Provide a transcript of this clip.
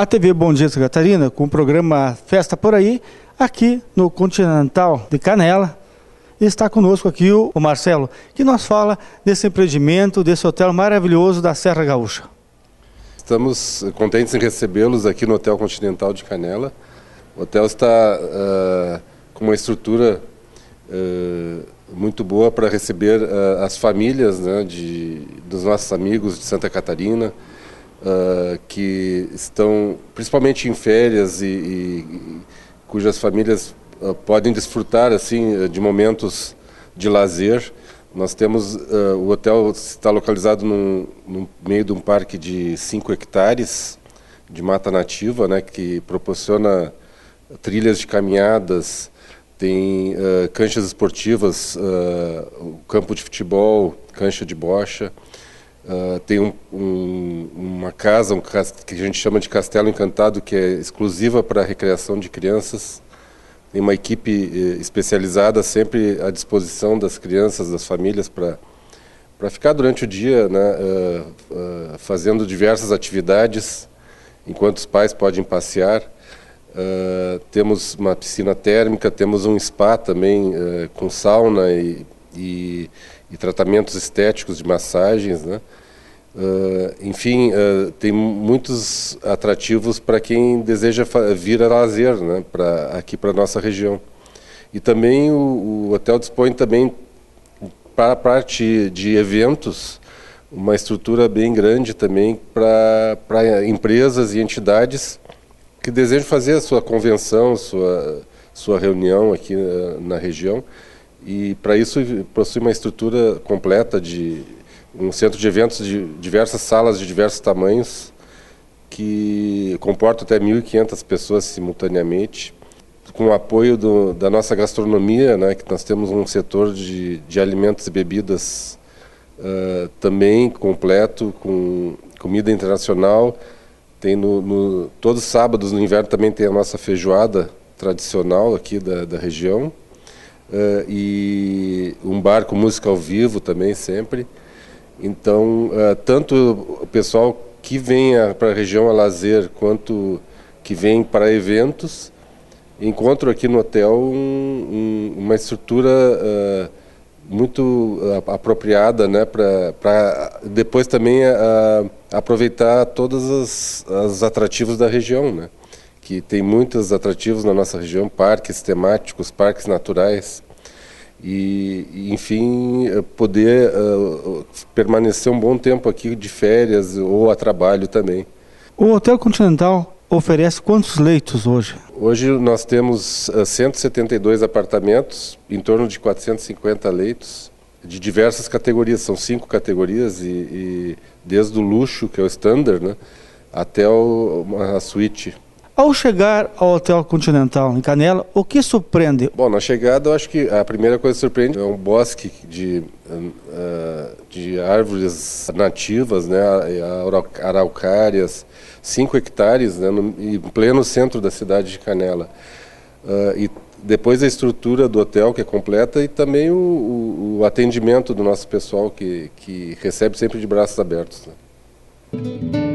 A TV Bom Dia Santa Catarina, com o programa Festa Por Aí, aqui no Continental de Canela. está conosco aqui o, Marcelo, que nos fala desse empreendimento, desse hotel maravilhoso da Serra Gaúcha. Estamos contentes em recebê-los aqui no Hotel Continental de Canela. O hotel está uh, com uma estrutura uh, muito boa para receber uh, as famílias né, de, dos nossos amigos de Santa Catarina, uh, que estão principalmente em férias e, e cujas famílias uh, podem desfrutar assim de momentos de lazer. Nós temos o hotel está localizado num, no meio de um parque de 5 hectares de mata nativa, né, que proporciona trilhas de caminhadas, tem uh, canchas esportivas, uh, campo de futebol, cancha de bocha, uh, tem um, um, uma casa um, que a gente chama de Castelo Encantado, que é exclusiva para a recreação de crianças. Tem uma equipe especializada sempre à disposição das crianças, das famílias, para para ficar durante o dia né, fazendo diversas atividades, enquanto os pais podem passear. Uh, temos uma piscina térmica, temos um spa também uh, com sauna e, e, e, tratamentos estéticos de massagens, né? Uh, enfim, tem muitos atrativos para quem deseja vir a lazer, né? Para aqui para nossa região. E também o, o hotel dispõe também para a parte de eventos uma estrutura bem grande também para empresas e entidades que desejam fazer a sua convenção, sua, sua reunião aqui na, eh, na região. E para isso possui uma estrutura completa de um centro de eventos de diversas salas de diversos tamanhos que comporta até 1.500 pessoas simultaneamente, com o apoio do, da nossa gastronomia, né, que nós temos um setor de, de alimentos e bebidas uh, também completo, com comida internacional, tem no, no, todos os sábados no inverno também tem a nossa feijoada tradicional aqui da, da região. Uh, e um bar com música ao vivo também sempre. Então, uh, tanto o pessoal que vem para a região a lazer quanto que vem para eventos, encontro aqui no hotel um, um, uma estrutura uh, muito apropriada né, para depois também aproveitar todos os, os atrativos da região, né? Que tem muitos atrativos na nossa região, parques temáticos, parques naturais, e, enfim, poder uh, permanecer um bom tempo aqui de férias ou a trabalho também. O Hotel Continental oferece quantos leitos hoje? Hoje nós temos uh, 172 apartamentos, em torno de 450 leitos, de diversas categorias, são cinco categorias, e, e desde o luxo, que é o standard, né, até o, a suíte. Ao chegar ao Hotel Continental em Canela, o que surpreende? Bom, na chegada eu acho que a primeira coisa que surpreende é um bosque de, uh, de árvores nativas, né, araucárias, 5 hectares, né, no, em pleno centro da cidade de Canela. Uh, e depois a estrutura do hotel, que é completa, e também o, o, o atendimento do nosso pessoal, que, que recebe sempre de braços abertos. Né?